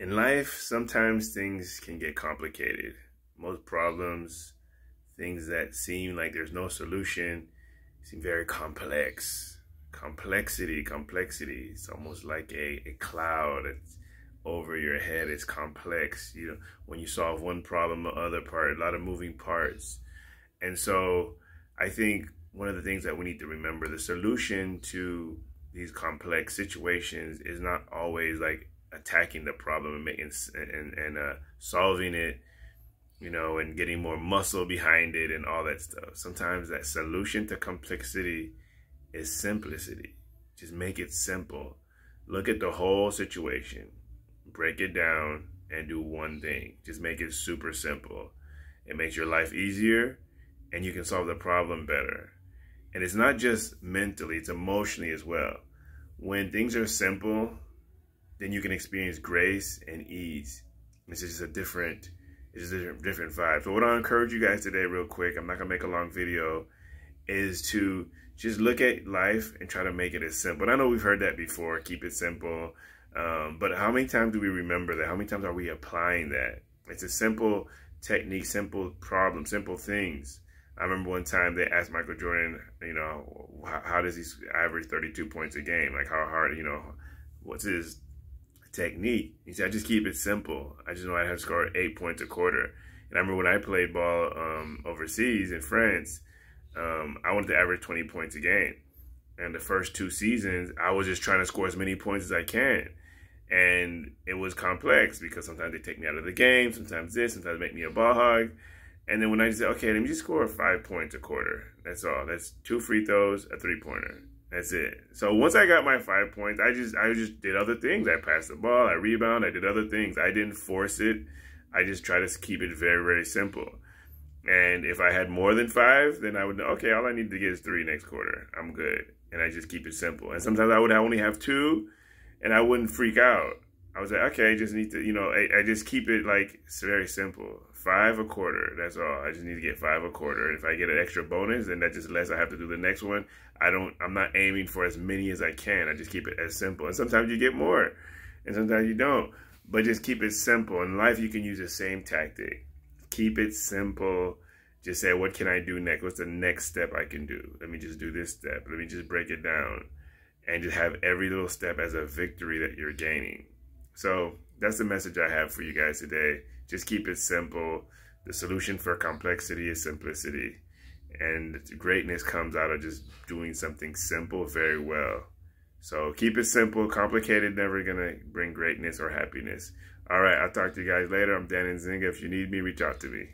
in life, sometimes things can get complicated. Most problems, things that seem like there's no solution, seem very complex. Complexity, complexity. It's almost like a, a cloud over your head. It's complex. You know, when you solve one problem, the other part, a lot of moving parts. And so I think one of the things that we need to remember, the solution to these complex situations is not always like attacking the problem and making and and uh, solving it, you know, and getting more muscle behind it and all that stuff. Sometimes that solution to complexity is simplicity. Just make it simple. Look at the whole situation, break it down, and do one thing. Just make it super simple. It makes your life easier, and you can solve the problem better. And it's not just mentally, it's emotionally as well. When things are simple, then you can experience grace and ease. It's just a different, it's a different, different vibe. So what I encourage you guys today real quick, I'm not gonna make a long video, is to just look at life and try to make it as simple. And I know we've heard that before, keep it simple. Um, but how many times do we remember that? How many times are we applying that? It's a simple technique, simple problem, simple things. I remember one time they asked Michael Jordan, you know, how, how does he average 32 points a game? Like how hard, you know, what's his technique. He said, I just keep it simple. I just know I have scored eight points a quarter. And I remember when I played ball um, overseas in France, um, I wanted to average 20 points a game. And the first two seasons, I was just trying to score as many points as I can. And it was complex because sometimes they take me out of the game, sometimes this, sometimes make me a ball hog. And then when I said, okay, let me just score five points a quarter. That's all. That's two free throws, a three pointer. That's it. So once I got my five points, I just I just did other things. I passed the ball, I rebound, I did other things. I didn't force it. I just try to keep it very, very simple. And if I had more than five, then I would know, okay, all I need to get is three next quarter. I'm good. And I just keep it simple. And sometimes I would only have two and I wouldn't freak out. I was like, okay, I just need to, you know, I, I just keep it like, it's very simple. Five a quarter, that's all. I just need to get five a quarter. If I get an extra bonus, then that just less I have to do the next one. I don't, I'm not aiming for as many as I can. I just keep it as simple. And sometimes you get more and sometimes you don't. But just keep it simple. In life, you can use the same tactic. Keep it simple. Just say, what can I do next? What's the next step I can do? Let me just do this step. Let me just break it down. And just have every little step as a victory that you're gaining. So that's the message I have for you guys today. Just keep it simple. The solution for complexity is simplicity. And greatness comes out of just doing something simple very well. So keep it simple. Complicated never going to bring greatness or happiness. All right, I'll talk to you guys later. I'm Dan Nzinga. If you need me, reach out to me.